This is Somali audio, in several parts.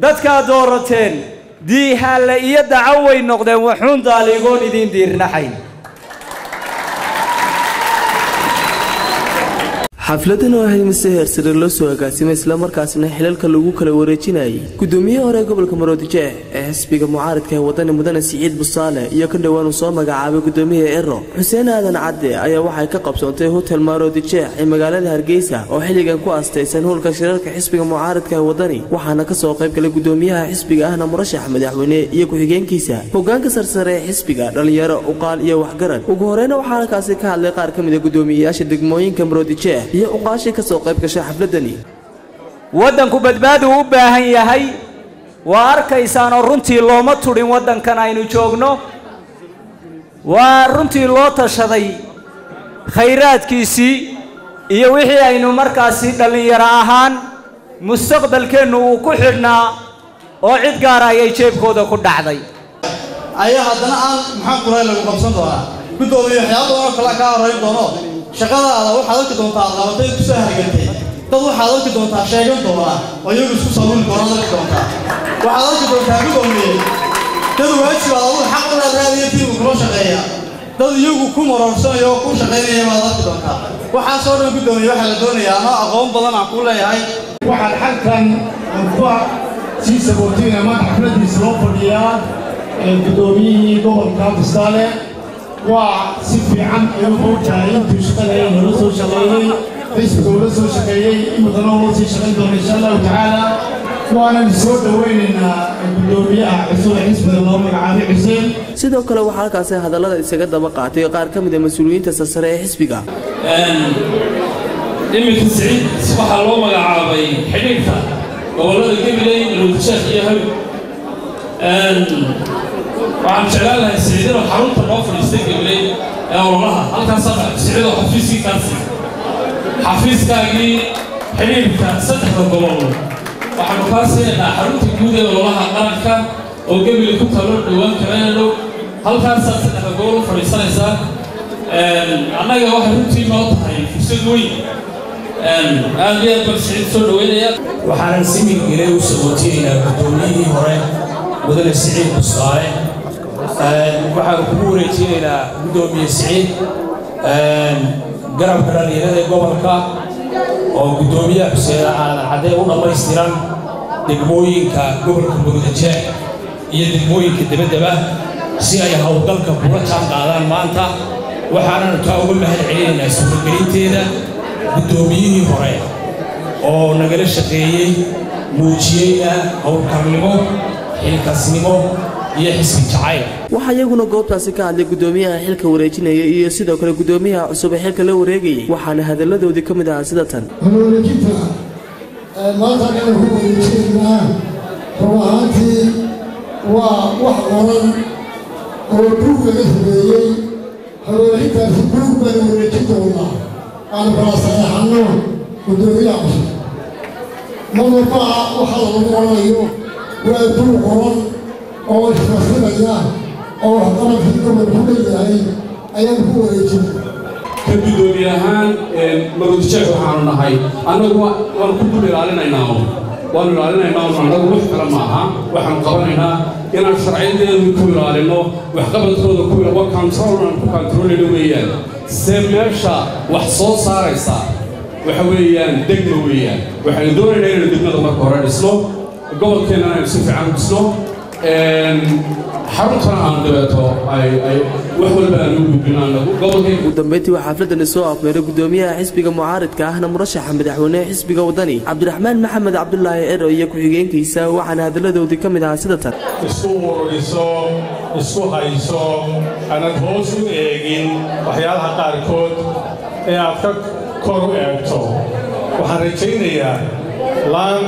dadkaad doorateen diihaalle iyo daco way noqdeen waxuun daaliigoon idiin diirnaxayn xafladan oo ahayd mise heersare loo soo agaasimay islamarkaasna xilalka lagu kala wareejinayay gudoomiyihii hore gobolka maroodijeex ee xisbiga mucaaridka ee wadani mudane siciid busaale iyo kan dhowaan uu soo magacaabay gudoomiyaha ero xuseen aadan cadde ayaa waxay ka qabsoontay hotel maroodijeex ee magaalada hargeysa oo xilligan ku astaysan howlka shirarka xisbiga mucaaridka ee wadani waxaana ka soo qaybgalay gudoomiyaha xisbiga ahna murashax madaxweyne iyo ku-xigeenkiisa. Hogaanka sarsare ee xisbiga dhallinyaro uqaal iyo waxgarad ugu horeyna waxaa halkaasi ka hadlay qaar ka mida gudoomiyeyaasha degmooyinka maroodijeex iyo uqaashii ka soo qayb gashay xafladani waddanku badbaaduu u baahan yahay waa arkaysaanoo runtii looma tudhin waddankan aynu joogno. Waa runtii loo tashaday khayraadkiisii iyo wixii aynu markaasi dhallinyaro ahaan mustaqbalkeennu uu ku xidhnaa oo cid gaara ayay jeebkooda ku dhacday. Ayaa haddana aan maxaa qurayn lagu qabsan doonaa? Guddoomiye waxyaaba badan oo kale kaa horrayn doono shaqadaada waxaad arki doontaa qabatay ku soo hargantay dad waxaad arki doontaa sheegan doona oo iyagu isku sawiili doonaad arki doontaa waxaad arki doontaa guddoomiye dad waajibaad adugu xaq unaad raadiyo tiimu kula shaqeeya. Dad iyagu ku maroorsanayo oo ku shaqaynaya baad arki doontaa waxaasoo dhan guddoomiye waxaa la doonayaa anoo aqoon badan aan ku leeyahay. Waxaan xalkan ankuwa sii sabootin ama xafladiisa loo fadhiyaa guddoomiyihii gobolka bustaale waa si fiican ayuu ogtahay intuu shaqadaya noola soo shaqeeyey xisbiga ula soo shaqeeyey imikana ula sii shaqayn doona insha allahu tacaala waanan soo dhowaynaynaa guddoomiyaha cusub ee xisbiga loo magacaabay xuseen sidoo kale waxaa halkaasi hadallada isaga daba qaatay qaar ka mid a mas'uuliyiinta sarsare ee xisbiga iminka siciid waxaa loo magacaabay xidhiidhka gobollada gabiley maroodisheekh iyo hawi waxaan jeclaan lahay siciidinoo xarunta noo fadhiistay gabiley ee ololaha halkaasaa siciidoo xafiiskii kaasi xafiiskaagii xidhiidhka saddexda gobol. Waxaanu kaa siinaynaa xarunta guud ee ololaha qaranka oo gabiley ku talo dhowaan dhow. Halkaasaa saddexda gobol u fadhiisanaysaa. Annaga waxay runtii noo tahay fursad weyn. Aad iyo aad baan siciid soo dhaweynaya waxaanan si milgelay u sabootinaynaa guddoomiyihii hore mudane siciid bustaale waxaan kugu wareejinaynaa guddoomiye siciid garabka dhallinyarada gobolka oo guddoomiyaha xuseen aadan caddee u dhammaystiran degmooyinka gobolka murudajeex iyo degmooyinka debaddeba si ay howlgalka kula jaan qaadaan maanta waxaanan taa uga mahad celinaynaa suuragelinteeda guddoomiyihii hore oo nagala shaqeeyey muujiyeyna howlkarnimo xilkasnimo iyo xisbi jacayl. Waxaa iyaguna goobtaasi ka hadlay gudoomiyaha xilka wareejinaya iyo sidoo kale gudoomiyaha cusub ee xilka la wareegayay. Waxaana hadalladoodii ka mid ahaa sida tan. Holoolejinta maanta kana ku wareejinaynaa run ahaantii waa wax qoran oo buug laga sameeyey holoolejintaasi buug baana wareejin doonaa aanu kala saxeexanno gudoomiyaha cusub. Madalbaa waxa lagu qoranayo waa buug qoran oo isfasinaya oo waxqabadkii gobolku leeyahay ayaan ku wareejinay ka guddoomiye ahaan maroodijeex waxaanu nahay. Annagu waanu ku dul ilaalinaynaa waanu ilaalinaynaa annagu wax kale maaha. Waxaanu qabanaynaa inaan sharciyadeedu ku ilaalino waxqabadkooda ku wa controlnan ku controlina weeyaan. Se meesha wax soo saaraysa waxa weeyaan degma weeyaan. Waxaynu doonaynaa inaynu degmada marka hore dhisno gobolkeennana aynu si fiican u dhisno xaruntana aan dabeeto ay wax walba aan u gudbin anagu gobolkay ugu dambeyntii waxaa xafladani soo afmeeray gudoomiyaha xisbiga mucaaridka ahna murashaxa madaxweynehe xisbiga wadani. Cabdiraxmaan maxamed cabdulaahi ero iyo ku-xigeenkiisa waxaana hadalladoodii ka mid ahaa sida tan. Isku ururiso isku hayso aanad hoos u eegin waxyaalaha qaarkood ee aad ka kor u eegto. Waxaan rajaynayaa laan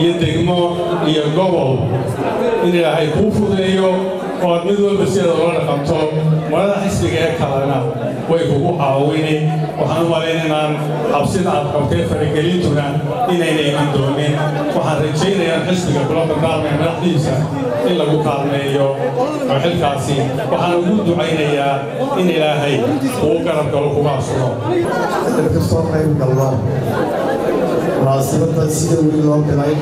iyo degmo iyo gobol in ilaahay kuu fudeeyo oo aad mid walba sideeda ula dhaqanto marada xisbiga ee kalena way kugu caawini waxaan u malayn inaan habsida aad qabtay faragelintuna inayna iman doonin waxaan rajaynayaa xisbiga kula dardaarmaya madaxdiisa in lagu kaalmeeyo oo xilkaasi waxaan ugu ducaynayaa in ilaahay kugu garab galo kuga galba munaasabadda sida weli loo galay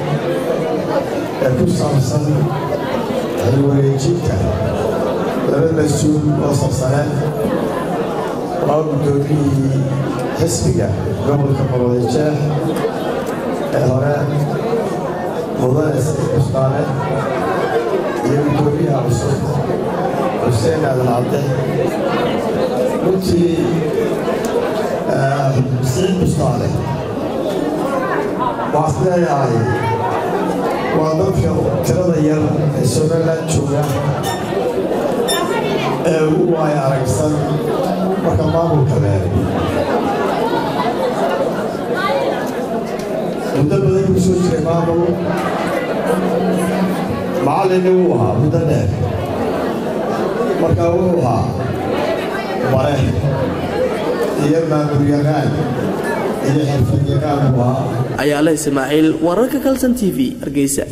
ee ku saabsan xilwareejinta laba mas'uul oo sarsane waa guddoomiyihii xisbiga gobolka maroodijeex ee hore mudane saciid busbaane iyo guddoomiyaha cusub xuseen aadan cabde runtii saciid busbaane leeyahay waa dadka tirada yar ee somaliland jooga. Ee ugu waaya aragsan. Marka maamulka leeday muddo badan buu jiray maamul. Macallinni wuu ahaa muddo dheer. Markaa wuxuu ahaa bare iyo maamul yaqaan ahaa ayaala ismaaciil wararka kalsan t v hargeysa